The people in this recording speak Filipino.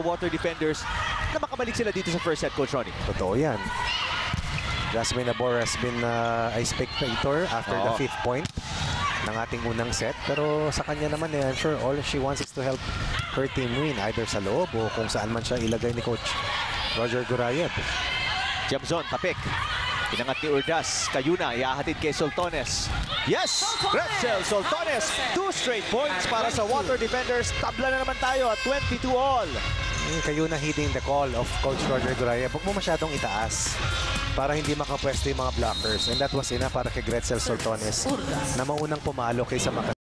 water defenders na makabalik sila dito sa first set, Coach Ronnie. Totoo yan. Jasmine Abor has been uh, a spectator after the Oo. fifth point ng ating unang set. Pero sa kanya naman, eh, I'm sure all she wants is to help her team win either sa loob o kung saan man siya ilagay ni Coach Roger Gurayev. Jamzon, tapik. Inangat ni Urdas. Kayuna, iahatid kay Soltones. Yes! Gretzel Soltones. Two straight points para sa water defenders. Tabla na naman tayo at 22 all. Eh, Kayo na heeding the call of Coach Roger Gurayev. Huwag mo masyadong itaas para hindi makapwesto yung mga blockers. And that was enough para kay Gretzel Soltones na maunang pumalo kaysa maka